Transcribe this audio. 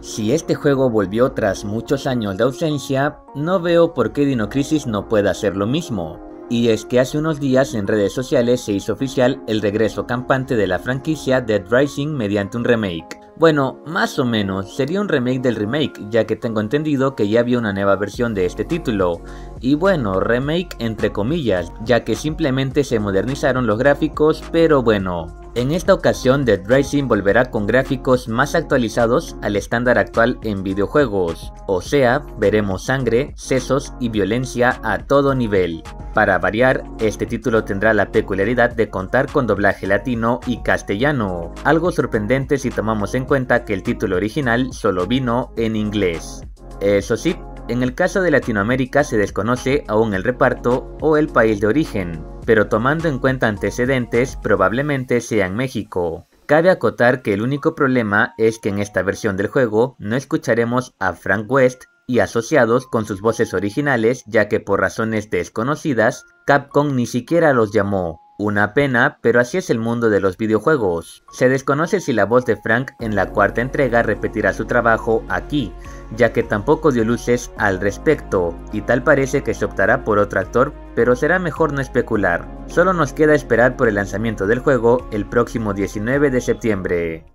Si este juego volvió tras muchos años de ausencia, no veo por qué Dino Crisis no pueda hacer lo mismo. Y es que hace unos días en redes sociales se hizo oficial el regreso campante de la franquicia Dead Rising mediante un remake. Bueno, más o menos, sería un remake del remake, ya que tengo entendido que ya había una nueva versión de este título. Y bueno, remake entre comillas, ya que simplemente se modernizaron los gráficos, pero bueno, en esta ocasión Dead Rising volverá con gráficos más actualizados al estándar actual en videojuegos, o sea, veremos sangre, sesos y violencia a todo nivel. Para variar, este título tendrá la peculiaridad de contar con doblaje latino y castellano, algo sorprendente si tomamos en cuenta que el título original solo vino en inglés. Eso sí, en el caso de Latinoamérica se desconoce aún el reparto o el país de origen, pero tomando en cuenta antecedentes probablemente sea en México. Cabe acotar que el único problema es que en esta versión del juego no escucharemos a Frank West y asociados con sus voces originales ya que por razones desconocidas Capcom ni siquiera los llamó, una pena, pero así es el mundo de los videojuegos. Se desconoce si la voz de Frank en la cuarta entrega repetirá su trabajo aquí, ya que tampoco dio luces al respecto, y tal parece que se optará por otro actor, pero será mejor no especular. Solo nos queda esperar por el lanzamiento del juego el próximo 19 de septiembre.